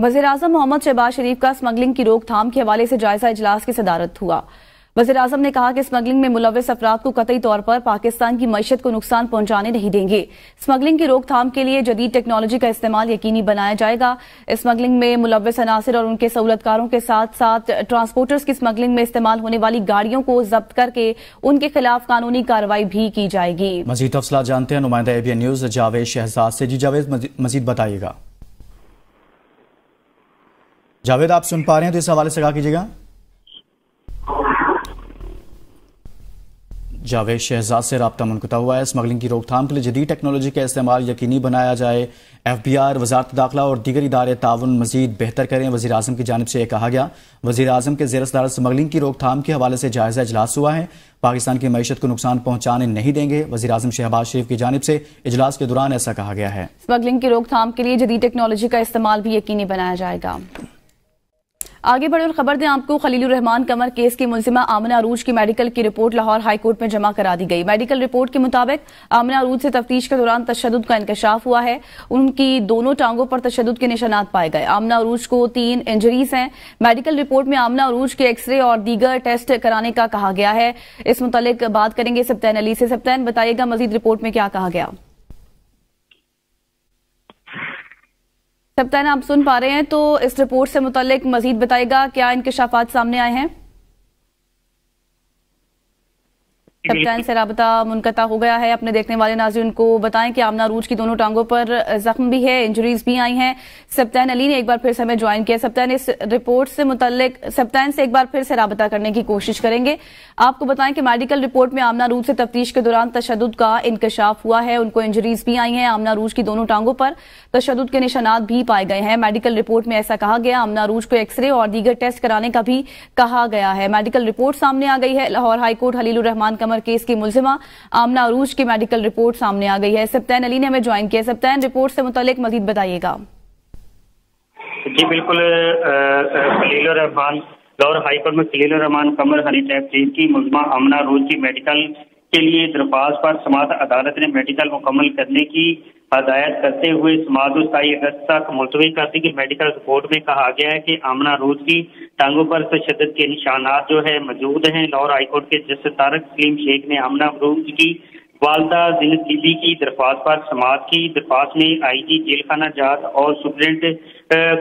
वज़ीर अजम मोहम्मद शहबाज शरीफ का स्मगलिंग की रोकथाम के हवाले से जायजा इजलास की सदारत हुआ। वज़ीर अजम ने कहा कि स्मगलिंग में मुलविस अफराद को कतई तौर पर पाकिस्तान की मीशत को नुकसान पहुँचाने नहीं देंगे। स्मगलिंग की रोकथाम के लिए जदीद टेक्नोलॉजी का इस्तेमाल यकीनी बनाया जाएगा। स्मगलिंग में मुलविस अनासर और उनके सहूलतकारों के साथ साथ ट्रांसपोर्टर्स की स्मगलिंग में इस्तेमाल होने वाली गाड़ियों को जब्त करके उनके खिलाफ कानूनी कार्रवाई भी की जाएगी। मजीद अफसला जानते हैं, नुमाइंदा एबीएन न्यूज़, जावेद शहजाद से। जी जावेद मजीद बताइएगा। जावेद, आप सुन पा रहे हैं तो इस हवाले से कहा कीजिएगा। जावेद शहजाद से रबता मुनकता हुआ है। स्मगलिंग की रोकथाम के लिए जदीद टेक्नोलॉजी का इस्तेमाल यकीनी बनाया जाए। एफ़ बी आर वजारत दाखिला और दीगर इदारे ताउन मजीद बेहतर करें वजी अजम की जानब से यह कहा गया। वजी अजम के जेर स्मगलिंग की रोकथाम के हवाले से जायजा इजलास हुआ है। पाकिस्तान की मीशत को नुकसान पहुँचाने नहीं देंगे। वजी अजम शहबाज शरीफ की जानब से इजलास के दौरान ऐसा कहा गया है। स्मगलिंग की रोकथाम के लिए जदीद टेक्नोलॉजी का इस्तेमाल भी यकीनी बनाया जाएगा। आगे बढ़े और खबर दें आपको खलील रहमान कमर केस की मुलजिमा आमना अरूज की मेडिकल की रिपोर्ट लाहौर हाईकोर्ट में जमा करा दी गई। मेडिकल रिपोर्ट के मुताबिक, आमना अरूज से तफ्तीश के दौरान तशद का इंकशाफ हुआ है। उनकी दोनों टांगों पर तशद के निशानात पाए गए। आमना अरूज को तीन इंजरीज हैं। मेडिकल रिपोर्ट में आमना अरूज के एक्सरे और दीगर टेस्ट कराने का कहा गया है। इस मुतल बात करेंगे सप्तैन अली से। सप्तैन बताइएगा मजीद रिपोर्ट में क्या कहा गया। सप्तान आप सुन पा रहे हैं तो इस रिपोर्ट से मुतल मजीद बताएगा, क्या इनकशाफात सामने आए हैं? कप्तान से रबता मुनकता हो गया है। अपने देखने वाले नाजिन को बताएँ कि आमना रूज की दोनों टांगों पर जख्म भी है इंजरीज भी आई हैं। सप्तान अली ने एक बार फिर से हमें ज्वाइन किया। सप्तान इस रिपोर्ट से मुतलिक सप्तान से एक बार फिर से रबता करने की कोशिश करेंगे। आपको बताएँ कि मेडिकल रिपोर्ट में आमना रूज से तफ्तीश के दौरान तशद का इंकशाफ हुआ है। उनको इंजरीज भी आई हैं। आमना रूज की दोनों टांगों पर तशद के निशानात भी पाए गए हैं। मेडिकल रिपोर्ट में ऐसा कहा गया आमना रूज को एक्सरे और दीगर टेस्ट कराने का भी कहा गया है। मेडिकल रिपोर्ट सामने आ गई है। Lahore high court Khalil Rehman Qamar case की मुलजिमा। आमना अरूज की मेडिकल रिपोर्ट सामने आ गई है। सप्तैन अली ने हमें ज्वाइन किया। सप्तैन रिपोर्ट से मुतल मजीद बताइएगा। जी, बिल्कुल खलील रहमान, लाहौर हाईकोर्ट में खलील रहमान कमर हनी टैप की मुलजमा। आमना रूज की मेडिकल के लिए दरख्वास्त पर समात अदालत ने मेडिकल मुकम्मल करने की हदायत करते हुए समाज सताई अगस्त तक मुलतवी कर दी कि मेडिकल रिपोर्ट में कहा गया है कि आमना रूज की टांगों पर तशद के निशानात जो है मौजूद हैं। लाहौर हाईकोर्ट के जस्टिस तारक सलीम शेख ने आमना रूज की वालदा जिनत बीबी की दरख्वास्त पर समाज की दरख्वास्त में आई जी जेल खाना जात और सुप्रेंट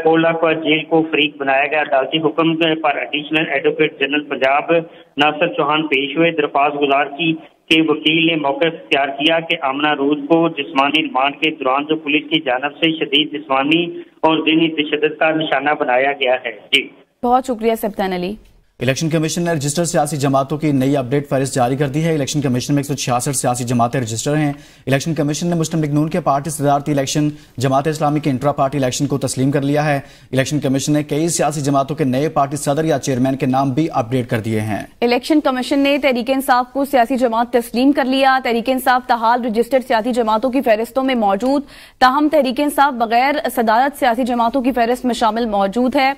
कोला पर जेल को फरीक बनाया गया। अदालती हुक्म पर additional advocate general Punjab Nasir Chauhan पेश हुए। दरख्वास्त गुजार की के वकील ने मौका इख्तियार किया कि आमना रोज को जिसमानी रिमांड के दौरान जो पुलिस की जानब से शदीद जिसमानी और दिनी तशद का निशाना बनाया गया है। जी। बहुत शुक्रिया सप्तान अली। इलेक्शन कमीशन ने रजिस्टर सियासी जमातों की नई अपडेट फहरिस्त जारी कर दी है। इलेक्शन कमीशन में एक सौ छियासठ सियासी जमातें रजिस्टर हैं। इलेक्शन कमीशन ने मुस्लिम लीग नून के पार्टी सदारती इलेक्शन, जमात इस्लामी के इंट्रा पार्टी इलेक्शन को तस्लीम कर लिया है। इलेक्शन कमीशन ने कई सियासी जमातों के नए पार्टी सदर या चेयरमैन के नाम भी अपडेट कर दिए हैं। इलेक्शन कमीशन ने तहरीक इंसाफ को सियासी जमात तस्लीम कर लिया। तहरीक इंसाफ तहाल रजिस्टर्ड सियासी जमातों की फहरिस्तों में मौजूद। ताहम तहरीक इंसाफ बगैर सदारत सियासी जमातों की फहरिस्त में शामिल मौजूद है।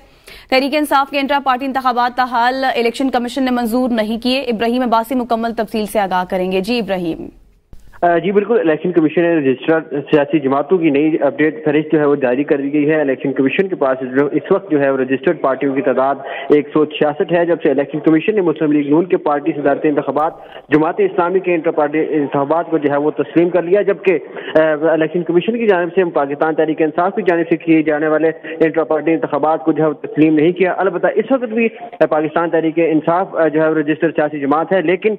तहरीक इंसाफ के इंटरा पार्टी इंतबात हाल इलेक्शन कमीशन ने मंजूर नहीं किए। इब्राहिम अब्बासी मुकम्मल तफसील से आगाह करेंगे। जी इब्राहिम। जी, बिल्कुल, इलेक्शन कमीशन ने रजिस्टर्ड सियासी जमातों की नई अपडेट फहरिस्त जो है वो जारी कर दी गई है। इलेक्शन कमीशन के पास इस वक्त जो है वो रजिस्टर्ड पार्टियों की तादाद एक सौ छियासठ है जब से इलेक्शन कमीशन ने मुस्लिम लीग नून के पार्टी सदारती इंतबात जमात इस्लामी के इंटर पार्टी इंतबात को जो है वो तस्लीम कर लिया, जबकि इलेक्शन कमीशन की जानब से पाकिस्तान तहरीक इंसाफ की जानब से किए जाने वाले इंटर पार्टी इंतबात को जो है वो तस्लीम नहीं किया। अलबत् इस वक्त भी पाकिस्तान तहरीक इंसाफ जो है वो रजिस्टर्ड सियासी जमात है, लेकिन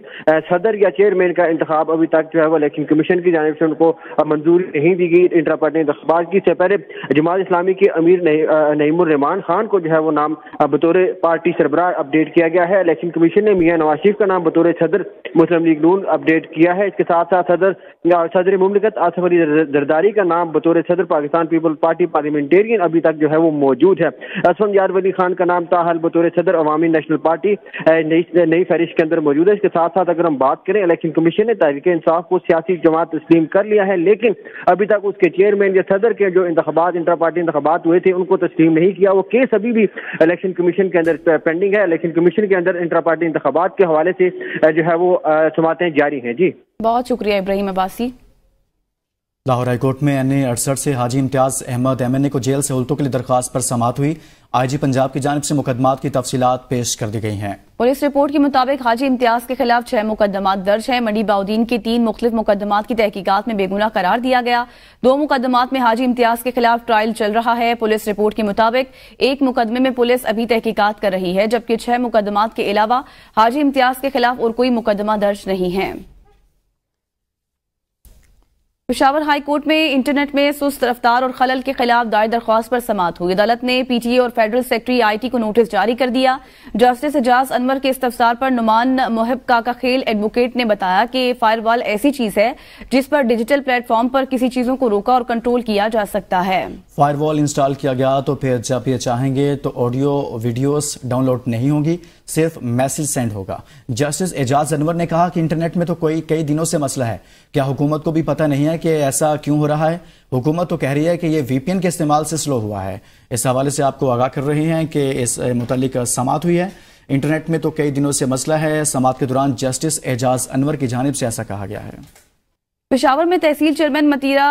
सदर या चेयरमैन का इंतबाब अभी तक जो है वो इलेक्शन कमीशन की जानब से उनको मंजूरी नहीं दी गई। इंट्रा पार्टी इंतबात की। इससे पहले जमात इस्लामी के अमीर नईमान खान को जो है वो नाम बतौर पार्टी सरबराह अपडेट किया गया है। इलेक्शन कमीशन ने मियाँ नवाज़ शरीफ का नाम बतौर सदर मुस्लिम लीग नून अपडेट किया है। इसके साथ साथ सदर सदर मुमलिकत आसफ अली जरदारी का नाम बतौर सदर पाकिस्तान पीपल पार्टी पार्लियामेंटेरियन अभी तक जो है वो मौजूद है। असम यार वली खान का नाम ताहल बतौर सदर अवामी नेशनल पार्टी नई फहरिश के अंदर मौजूद है। इसके साथ साथ अगर हम बात करें, इलेक्शन कमीशन ने तहरीक इंसाफ को सियासी जमात तस्लीम कर लिया है, लेकिन अभी तक उसके चेयरमैन या सदर के जो इंतबात इंटर पार्टी इंतबात हुए थे, उनको तस्लीम नहीं किया। वो केस अभी भी इलेक्शन कमीशन के अंदर पेंडिंग है। इलेक्शन कमीशन के अंदर इंटर पार्टी इंतबात के हवाले से जो है वो समातें जारी हैं। जी। बहुत शुक्रिया इब्राहिम अब्बासी। लाहौर हाईकोर्ट में एन अड़सठ से Haji Imtiaz Ahmed M N A को जेल से उल्टों के लिए दरखास्त पर समात हुई। आईजी पंजाब की जानब से मुकदमात की तफसीत पेश कर दी गई हैं। पुलिस रिपोर्ट के मुताबिक हाजी इम्तियाज़ के खिलाफ छह मुकदमा दर्ज हैं। मंडी बाउद्दीन के तीन मुख्तलिफ़ मुकदमात की तहकीकात में बेगुना करार दिया गया। दो मुकदमा में हाजी इम्तियाज़ के खिलाफ ट्रायल चल रहा है। पुलिस रिपोर्ट के मुताबिक एक मुकदमे में पुलिस अभी तहकीकत कर रही है, जबकि छह मुकदमा के अलावा हाजी इम्तियाज़ के खिलाफ और कोई मुकदमा दर्ज नहीं है। पिशावर हाई कोर्ट में इंटरनेट में सुस्त रफ्तार और खलल के खिलाफ दायर दरख्वास्त पर समात हुई अदालत ने पीटीए और फेडरल सेक्रेटरी आईटी को नोटिस जारी कर दिया। जस्टिस एजाज अनवर के इस्तफसार पर नुमान मोहब काका खेल एडवोकेट ने बताया कि फायरवॉल ऐसी चीज़ है जिस पर डिजिटल प्लेटफॉर्म पर किसी चीज़ों को रोका और कंट्रोल किया जा सकता है। फायरवॉल इंस्टॉल किया गया तो फिर जब ये चाहेंगे तो ऑडियो, वीडियोस डाउनलोड नहीं होगी, सिर्फ़ मैसेज सेंड होगा। जस्टिस एजाज अनवर ने कहा कि इंटरनेट में तो कोई, कई दिनों से मसला है। क्या हुकूमत को भी पता नहीं है कि ऐसा क्यों हो रहा है? हुकूमत तो कह रही है कि ये वीपीएन के इस्तेमाल से स्लो हुआ है। इस हवाले से आपको आगाह कर रहे हैं कि इस मुतलिक समात हुई है। इंटरनेट में तो कई दिनों से मसला है। समात के दौरान जस्टिस एजाज अनवर की जानब से ऐसा कहा गया है। पिशावर में तहसील चेयरमैन मतीरा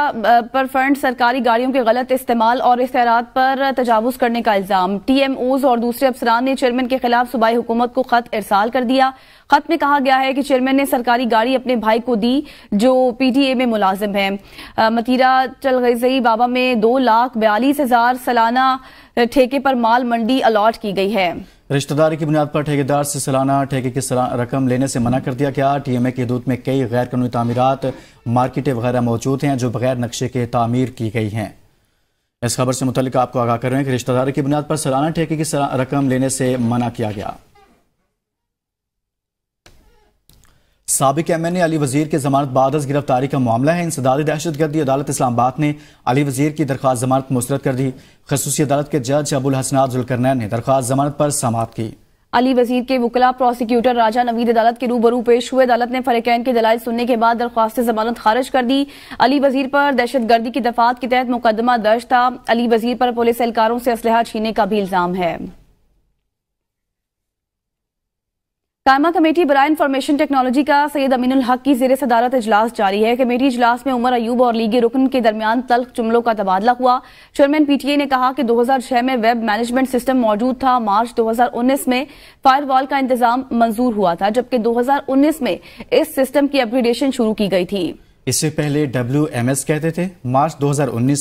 पर फंड सरकारी गाड़ियों के गलत इस्तेमाल और इश्तेहार पर तजावुज करने का इल्ज़ाम। टीएमओज और दूसरे अफसरान ने चेयरमैन के खिलाफ सूबाई हुकूमत को खत इरसाल कर दिया। खत में कहा गया है कि चेयरमैन ने सरकारी गाड़ी अपने भाई को दी, जो पीटीए में मुलाजिम है। मतीरा चलगई बाबा में दो लाख बयालीस हज़ार सालाना ठेके पर माल मंडी अलॉट की गई है। रिश्तेदारी की बुनियाद पर ठेकेदार से सालाना ठेके की रकम लेने से मना कर दिया गया। टीएमए के हदूद में कई गैर कानूनी तमीरत, मार्केटें वगैरह मौजूद हैं, जो बगैर नक्शे के तामीर की गई हैं। इस खबर से मुतलिक आपको आगाह कर रहे हैं कि रिश्तेदारी की बुनियाद पर सालाना ठेके की रकम लेने से मना किया गया। सबक एम एन ए अली वज़ीर के जमानत बाद गिरफ्तारी का मामला है। इंसदादी दहशत गर्दी अदालत इस्लामाबाद ने अली वज़ीर की दरख्वास्त जमानत मुस्तरद कर दी। खसूसी अदालत के जज अबुल हसनात जुलकरनैन ने दरख्वास्त जमानत पर समाप्त की। अली वज़ीर के वकला प्रोसिक्यूटर राजा नवीद अदालत के रूबरू पेश हुए। अदालत ने फरकैन के दलाल सुनने के बाद दरख्वास्त जमानत खारिज कर दी। अली वज़ीर पर दहशत गर्दी की दफात के तहत मुकदमा दर्ज था। अली वज़ीर पर पुलिस एहलकारों से असलहा छीनने का भी इल्ज़ाम है। कायमा कमेटी बरा इंफॉर्मेशन टेक्नोलॉजी का सैयद अमीनुल हक की जेर सदारत इजलास जारी है। कमेटी इजलास में उमर अयूब और लीगी रुकन के दरमियान तल्ख जुमलों का तबादला हुआ। चेयरमैन पीटीए ने कहा कि 2006 में वेब मैनेजमेंट सिस्टम मौजूद था। मार्च 2019 में फायरवॉल का इंतज़ाम मंजूर हुआ था, जबकि 2019 में इस सिस्टम की अपग्रेडेशन शुरू की गई थी। इससे पहले डब्ल्यू कहते थे। मार्च दो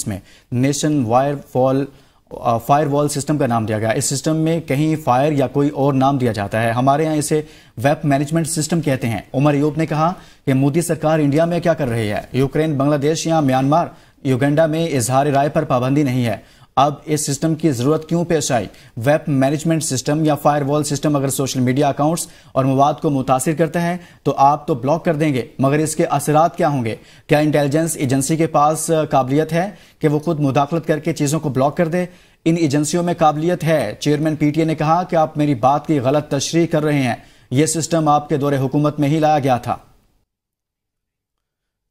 में nation wire fall fire wall system का नाम दिया गया। इस सिस्टम में कहीं फायर या कोई और नाम दिया जाता है। हमारे यहाँ इसे वेब मैनेजमेंट सिस्टम कहते हैं। उमर यूब ने कहा कि मोदी सरकार इंडिया में क्या कर रही है? यूक्रेन, बांग्लादेश या म्यांमार? युगेंडा में इजहार राय पर पाबंदी नहीं है। अब इस सिस्टम की ज़रूरत क्यों पेश आई? वेब मैनेजमेंट सिस्टम या फायरवॉल सिस्टम अगर सोशल मीडिया अकाउंट्स और मवाद को मुतासर करता है तो आप तो ब्लॉक कर देंगे, मगर इसके असरात क्या होंगे? क्या इंटेलिजेंस एजेंसी के पास काबिलियत है कि वो खुद मुदाखलत करके चीज़ों को ब्लॉक कर दे? इन एजेंसियों में काबिलियत है। चेयरमैन पीटीए ने कहा कि आप मेरी बात की गलत तशरी कर रहे हैं। यह सिस्टम आपके दौरे हुकूमत में ही लाया गया था।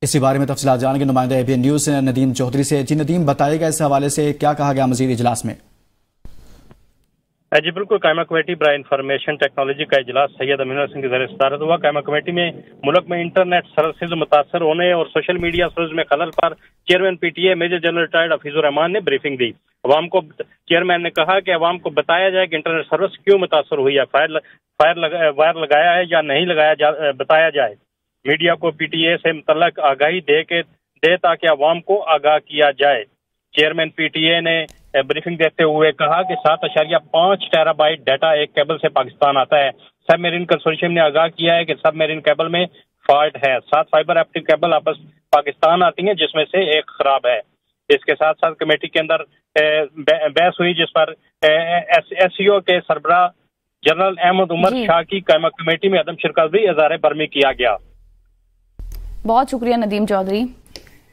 इसी बारे में तफसी जानेंगे। नुमाइंदा एबीएन न्यूज़ नदीम चौधरी से। जी नदीम बताएगा इस हवाले से क्या कहा गया मजीद इजलास में? जी बिल्कुल कायमा कमेटी बरा इंफॉर्मेशन टेक्नोलॉजी का इजलास सैयद अमीन सिंह के ज़रिए सदारत हुआ। कायमा कमेटी में मुल्क में इंटरनेट सर्विस मुतासर होने और सोशल मीडिया सर्विस में खलल पर chairman PTA major general retired Hafeezur Rehman ने ब्रीफिंग दी। अवाम को चेयरमैन ने कहा कि अवाम को बताया जाए कि इंटरनेट सर्विस क्यों मुतासर हुई है फायर फायर लगा, वायर लगाया है या नहीं लगाया जा, बताया जाए। मीडिया को पीटीए से मुतलक आगाही दे के दे ताकि अवाम को आगाह किया जाए। चेयरमैन पीटीए ने ब्रीफिंग देते हुए कहा कि सात अशारिया पाँच टेराबाइट डाटा एक केबल से पाकिस्तान आता है। सब मेरीन कंसोर्शियम ने आगाह किया है कि सब मेरीन केबल में फॉल्ट है। सात फाइबर ऑप्टिक केबल आपस पाकिस्तान आती है जिसमें से एक खराब है। इसके साथ साथ कमेटी के अंदर बहस हुई जिस पर एस के सरबरा जनरल अहमद उमर शाह की कैमा कमेटी में अदम शिरकत भी इजहार बर्मी किया गया। बहुत शुक्रिया नदीम चौधरी।